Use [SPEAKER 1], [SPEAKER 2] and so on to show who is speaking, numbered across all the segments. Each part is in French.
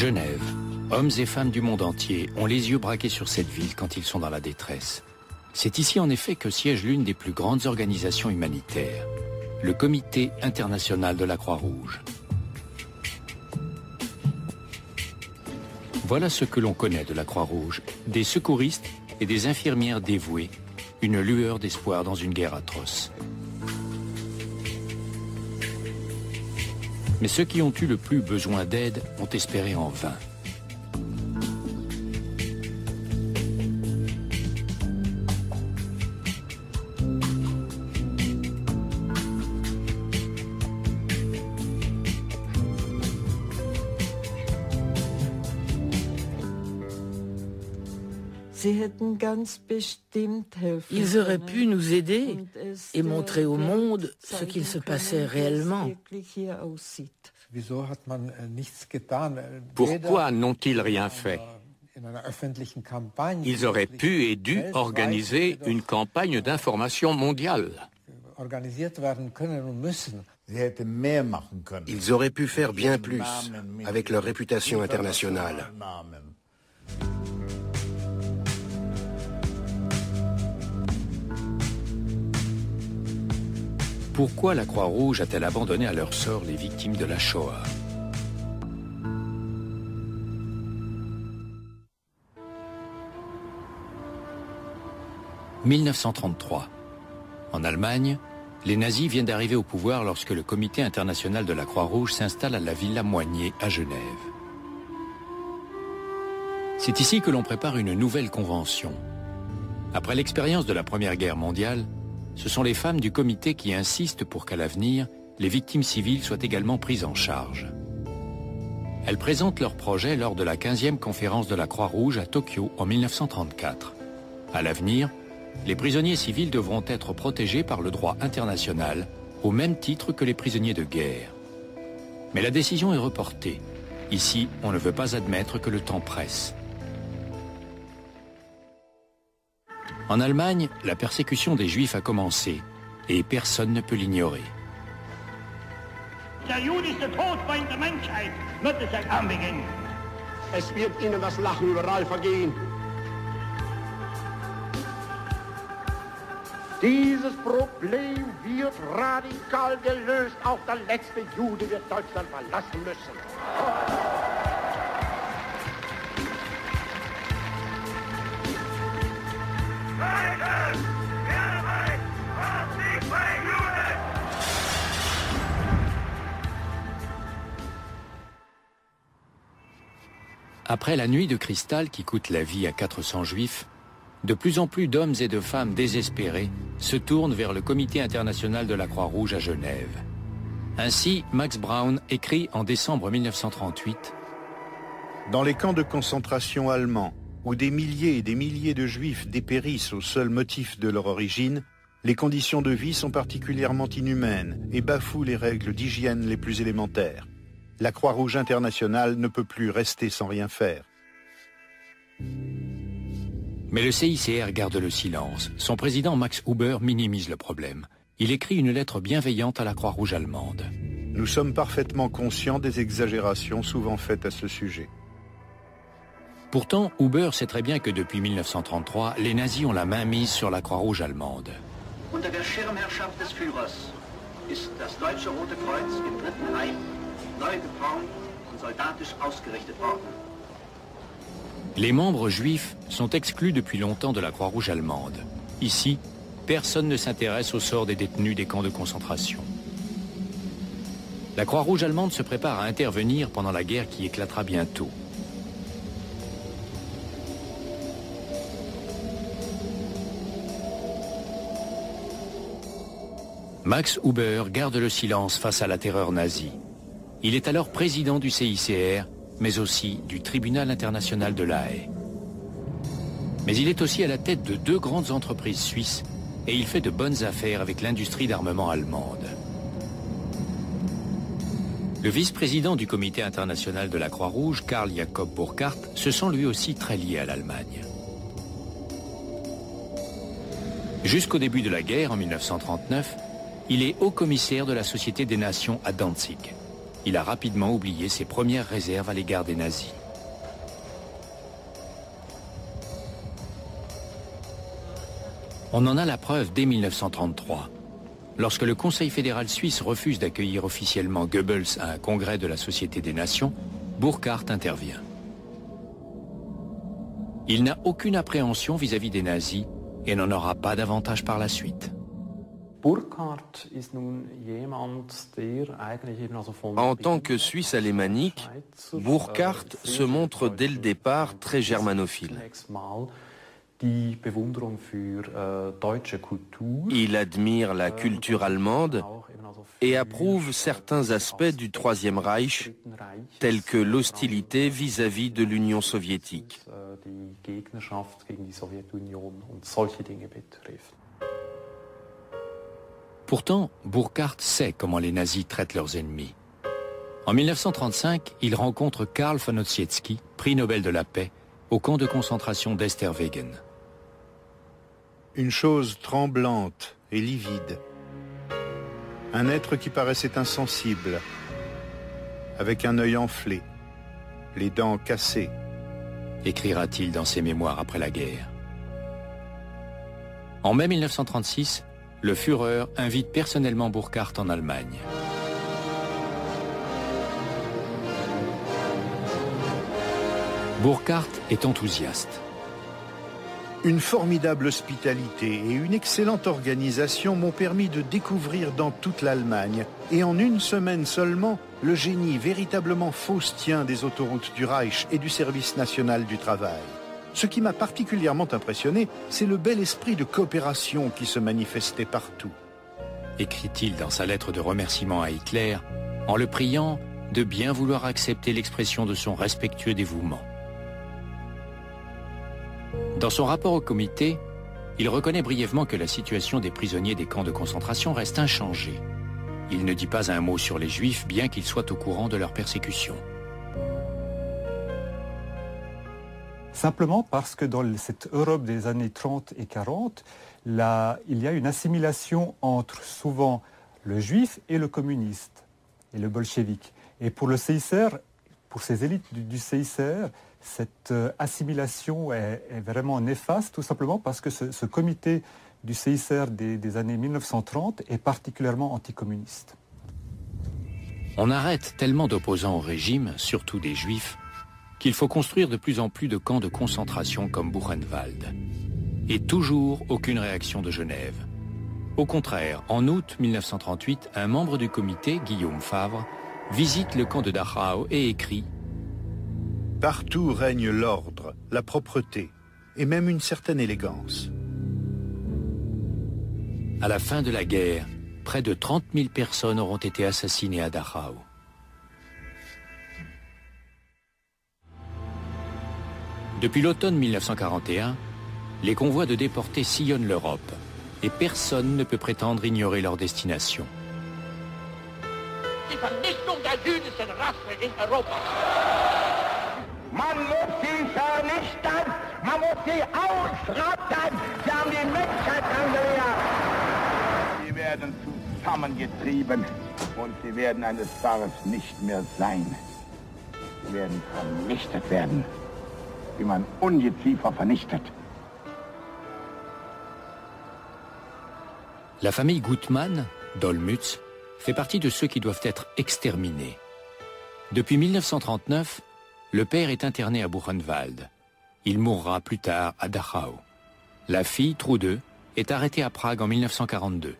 [SPEAKER 1] Genève. Hommes et femmes du monde entier ont les yeux braqués sur cette ville quand ils sont dans la détresse. C'est ici en effet que siège l'une des plus grandes organisations humanitaires, le Comité international de la Croix-Rouge. Voilà ce que l'on connaît de la Croix-Rouge, des secouristes et des infirmières dévouées, une lueur d'espoir dans une guerre atroce. Mais ceux qui ont eu le plus besoin d'aide ont espéré en vain.
[SPEAKER 2] Ils auraient pu nous aider et montrer au monde ce qu'il se passait réellement.
[SPEAKER 3] Pourquoi n'ont-ils rien fait? Ils auraient pu et dû organiser une campagne d'information mondiale.
[SPEAKER 4] Ils auraient pu faire bien plus avec leur réputation internationale.
[SPEAKER 1] Pourquoi la Croix-Rouge a-t-elle abandonné à leur sort les victimes de la Shoah « 1933. En Allemagne, les nazis viennent d'arriver au pouvoir lorsque le Comité international de la Croix-Rouge s'installe à la Villa Moigné à Genève. C'est ici que l'on prépare une nouvelle convention. Après l'expérience de la Première Guerre mondiale, ce sont les femmes du comité qui insistent pour qu'à l'avenir, les victimes civiles soient également prises en charge. Elles présentent leur projet lors de la 15e conférence de la Croix-Rouge à Tokyo en 1934. À l'avenir, les prisonniers civils devront être protégés par le droit international au même titre que les prisonniers de guerre. Mais la décision est reportée. Ici, on ne veut pas admettre que le temps presse. En Allemagne, la persécution des Juifs a commencé et personne ne peut l'ignorer.
[SPEAKER 5] Der jüdische Todfeind der Menschheit wird es anbeginn.
[SPEAKER 6] Es wird Ihnen das Lachen überall vergehen. Dieses Problem wird radikal gelöst. Auch der letzte Jude wird Deutschland verlassen müssen.
[SPEAKER 1] Après la nuit de cristal qui coûte la vie à 400 juifs, de plus en plus d'hommes et de femmes désespérés se tournent vers le Comité international de la Croix-Rouge à Genève. Ainsi, Max Brown écrit en décembre 1938
[SPEAKER 7] Dans les camps de concentration allemands, où des milliers et des milliers de juifs dépérissent au seul motif de leur origine, les conditions de vie sont particulièrement inhumaines et bafouent les règles d'hygiène les plus élémentaires. La Croix-Rouge internationale ne peut plus rester sans rien faire.
[SPEAKER 1] Mais le CICR garde le silence. Son président Max Huber minimise le problème. Il écrit une lettre bienveillante à la Croix-Rouge allemande.
[SPEAKER 7] Nous sommes parfaitement conscients des exagérations souvent faites à ce sujet.
[SPEAKER 1] Pourtant, Huber sait très bien que depuis 1933, les nazis ont la main mise sur la Croix-Rouge allemande.
[SPEAKER 8] Unter der Schirmherrschaft des Führers ist das Deutsche Rote Kreuz im Dritten Reich?
[SPEAKER 1] Les membres juifs sont exclus depuis longtemps de la Croix-Rouge allemande. Ici, personne ne s'intéresse au sort des détenus des camps de concentration. La Croix-Rouge allemande se prépare à intervenir pendant la guerre qui éclatera bientôt. Max Huber garde le silence face à la terreur nazie. Il est alors président du CICR, mais aussi du Tribunal international de La Haye. Mais il est aussi à la tête de deux grandes entreprises suisses et il fait de bonnes affaires avec l'industrie d'armement allemande. Le vice-président du comité international de la Croix-Rouge, Karl Jakob Burkhardt, se sent lui aussi très lié à l'Allemagne. Jusqu'au début de la guerre, en 1939, il est haut commissaire de la Société des Nations à Danzig. Il a rapidement oublié ses premières réserves à l'égard des nazis. On en a la preuve dès 1933. Lorsque le Conseil fédéral suisse refuse d'accueillir officiellement Goebbels à un congrès de la Société des Nations, Burkhardt intervient. Il n'a aucune appréhension vis-à-vis des nazis et n'en aura pas davantage par la suite.
[SPEAKER 9] En tant que Suisse alémanique, Burkhardt se montre dès le départ très germanophile. Il admire la culture allemande et approuve certains aspects du Troisième Reich, tels que l'hostilité vis-à-vis de l'Union soviétique.
[SPEAKER 1] Pourtant, Burkhardt sait comment les nazis traitent leurs ennemis. En 1935, il rencontre Karl von Ossietzky, prix Nobel de la paix, au camp de concentration d'Esterwegen.
[SPEAKER 7] Une chose tremblante et livide. Un être qui paraissait insensible, avec un œil enflé, les dents cassées.
[SPEAKER 1] Écrira-t-il dans ses mémoires après la guerre. En mai 1936, le Führer invite personnellement Burkhardt en Allemagne. Burkhardt est enthousiaste.
[SPEAKER 7] Une formidable hospitalité et une excellente organisation m'ont permis de découvrir dans toute l'Allemagne, et en une semaine seulement, le génie véritablement faustien des autoroutes du Reich et du service national du travail. Ce qui m'a particulièrement impressionné, c'est le bel esprit de coopération qui se manifestait partout.
[SPEAKER 1] Écrit-il dans sa lettre de remerciement à Hitler, en le priant de bien vouloir accepter l'expression de son respectueux dévouement. Dans son rapport au comité, il reconnaît brièvement que la situation des prisonniers des camps de concentration reste inchangée. Il ne dit pas un mot sur les juifs, bien qu'il soit au courant de leur persécution.
[SPEAKER 10] Simplement parce que dans cette Europe des années 30 et 40, là, il y a une assimilation entre souvent le juif et le communiste, et le bolchevique. Et pour le CICR, pour ces élites du, CICR, cette euh, assimilation est, vraiment néfaste, tout simplement parce que ce, comité du CICR des, des années 1930 est particulièrement anticommuniste.
[SPEAKER 1] On arrête tellement d'opposants au régime, surtout des juifs, qu'il faut construire de plus en plus de camps de concentration comme Buchenwald. Et toujours aucune réaction de Genève. Au contraire, en août 1938, un membre du comité, Guillaume Favre, visite le camp de Dachau et écrit
[SPEAKER 7] Partout règne l'ordre, la propreté et même une certaine élégance.
[SPEAKER 1] À la fin de la guerre, près de 30 000 personnes auront été assassinées à Dachau. Depuis l'automne 1941, les convois de déportés sillonnent l'Europe et personne ne peut prétendre ignorer leur destination.
[SPEAKER 6] Man muss sie vernichten, man muss sie ausrotten. Sie haben die Menschheit angelehrt. Sie werden zusammengetrieben und sie werden eines Tages nicht mehr sein. Sie werden vernichtet werden.
[SPEAKER 1] La famille Gutmann, Dolmutz, fait partie de ceux qui doivent être exterminés. Depuis 1939, le père est interné à Buchenwald. Il mourra plus tard à Dachau. La fille, Trude, est arrêtée à Prague en 1942.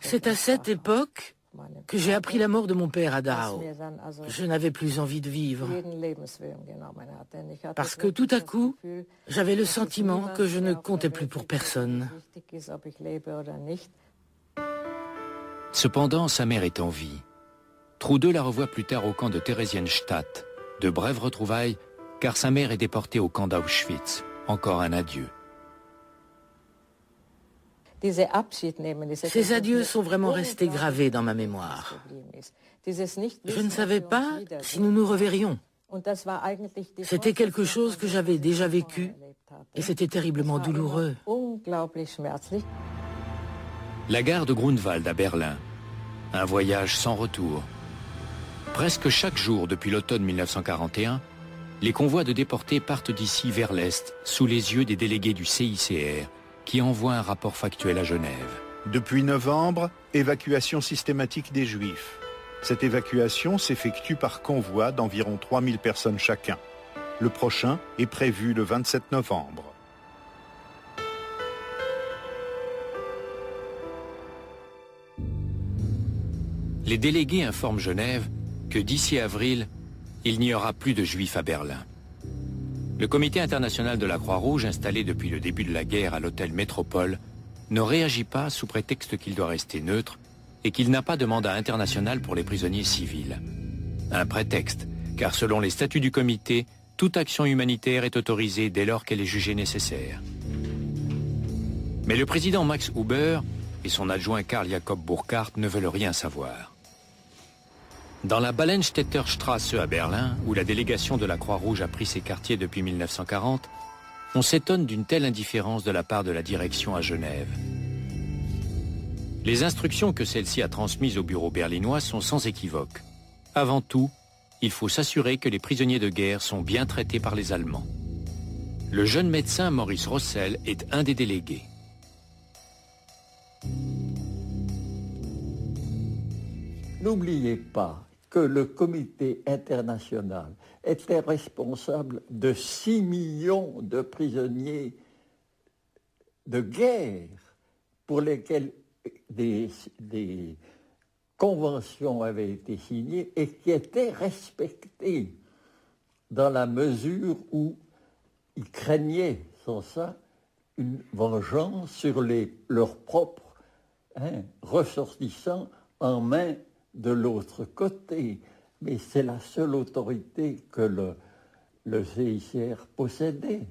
[SPEAKER 2] C'est à cette époque que j'ai appris la mort de mon père à Dachau. Je n'avais plus envie de vivre. Parce que tout à coup, j'avais le sentiment que je ne comptais plus pour personne.
[SPEAKER 1] Cependant, sa mère est en vie. Trude la revoit plus tard au camp de Theresienstadt. De brèves retrouvailles, car sa mère est déportée au camp d'Auschwitz. Encore un adieu.
[SPEAKER 2] Ces adieux sont vraiment restés gravés dans ma mémoire. Je ne savais pas si nous nous reverrions. C'était quelque chose que j'avais déjà vécu et c'était terriblement douloureux.
[SPEAKER 1] La gare de Grunwald à Berlin Un voyage sans retour. Presque chaque jour depuis l'automne 1941, les convois de déportés partent d'ici vers l'Est, sous les yeux des délégués du CICR, qui envoient un rapport factuel à Genève.
[SPEAKER 7] Depuis novembre, évacuation systématique des Juifs. Cette évacuation s'effectue par convoi d'environ 3000 personnes chacun. Le prochain est prévu le 27 novembre.
[SPEAKER 1] Les délégués informent Genève que d'ici avril, il n'y aura plus de juifs à Berlin. Le comité international de la Croix-Rouge, installé depuis le début de la guerre à l'hôtel Métropole, ne réagit pas sous prétexte qu'il doit rester neutre et qu'il n'a pas de mandat international pour les prisonniers civils. Un prétexte, car selon les statuts du comité, toute action humanitaire est autorisée dès lors qu'elle est jugée nécessaire. Mais le président Max Huber et son adjoint Karl Jakob Burkhardt ne veulent rien savoir. Dans la Ballenstädter Straße à Berlin, où la délégation de la Croix-Rouge a pris ses quartiers depuis 1940, on s'étonne d'une telle indifférence de la part de la direction à Genève. Les instructions que celle-ci a transmises au bureau berlinois sont sans équivoque. Avant tout, il faut s'assurer que les prisonniers de guerre sont bien traités par les Allemands. Le jeune médecin Maurice Rossel est un des délégués.
[SPEAKER 11] N'oubliez pas que le comité international était responsable de 6 millions de prisonniers de guerre pour lesquels des, conventions avaient été signées et qui étaient respectées dans la mesure où ils craignaient, sans ça, une vengeance sur les, leurs propres hein, ressortissants en main de l'autre côté. Mais c'est la seule autorité que le, le CICR possédait.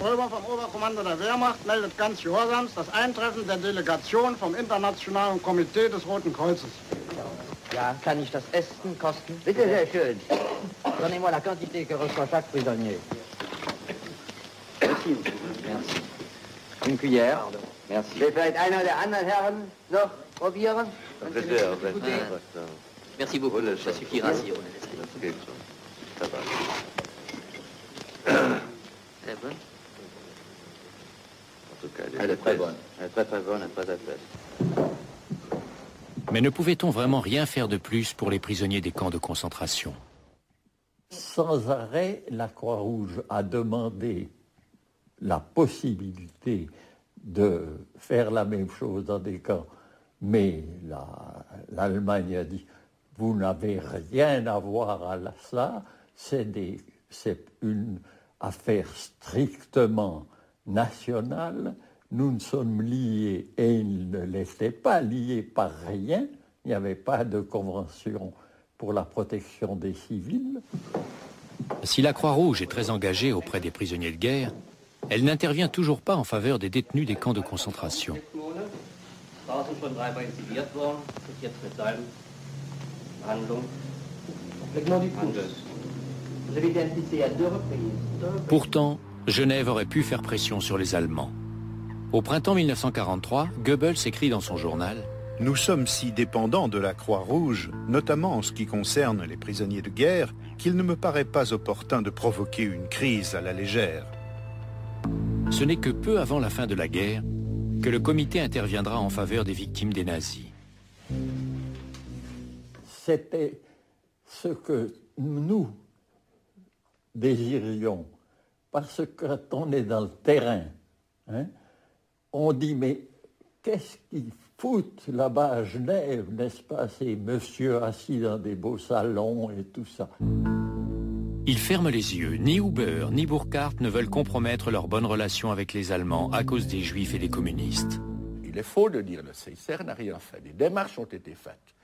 [SPEAKER 12] Römer vom Oberkommando der Wehrmacht meldet ganz gehorsams das Eintreffen der Delegation vom Internationalen Komitee des Roten Kreuzes.
[SPEAKER 13] Ja, kann ich das Essen kosten? Bitte sehr schön. Donnez-moi la quantité que reçoit chaque prisonnier. Merci. Merci. Une cuillère. Merci. Will vielleicht einer der anderen Herren noch probieren? Bitte, Merci beaucoup. Ça suffira si on est Ça va.
[SPEAKER 1] C'est bon elle est très bonne. Elle est très très bonne, très Mais ne pouvait-on vraiment rien faire de plus pour les prisonniers des camps de concentration?
[SPEAKER 11] Sans arrêt, la Croix-Rouge a demandé la possibilité de faire la même chose dans des camps. Mais l'Allemagne a dit, vous n'avez rien à voir à ça, c'est une affaire strictement national, nous ne sommes liés, et ils ne l'étaient pas liés par rien, il n'y avait pas de convention pour la protection des civils.
[SPEAKER 1] Si la Croix-Rouge est très engagée auprès des prisonniers de guerre, elle n'intervient toujours pas en faveur des détenus des camps de concentration. Pourtant, Genève aurait pu faire pression sur les Allemands. Au printemps 1943, Goebbels écrit dans son journal
[SPEAKER 7] Nous sommes si dépendants de la Croix-Rouge, notamment en ce qui concerne les prisonniers de guerre, qu'il ne me paraît pas opportun de provoquer une crise à la légère.
[SPEAKER 1] Ce n'est que peu avant la fin de la guerre que le comité interviendra en faveur des victimes des nazis.
[SPEAKER 11] C'était ce que nous désirions parce que quand on est dans le terrain, hein, on dit mais qu'est-ce qu'ils foutent là-bas à Genève, n'est-ce pas, ces monsieur assis dans des beaux salons et tout ça?
[SPEAKER 1] Ils ferment les yeux. Ni Huber ni Burkhardt ne veulent compromettre leur bonne relation avec les Allemands à cause des Juifs et des communistes.
[SPEAKER 14] Il est faux de dire le CICR n'a rien fait. Des démarches ont été faites.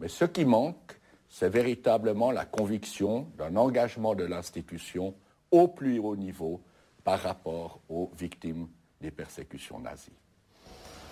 [SPEAKER 14] Mais ce qui manque, c'est véritablement la conviction d'un engagement de l'institution au plus haut niveau par rapport aux victimes des persécutions nazies.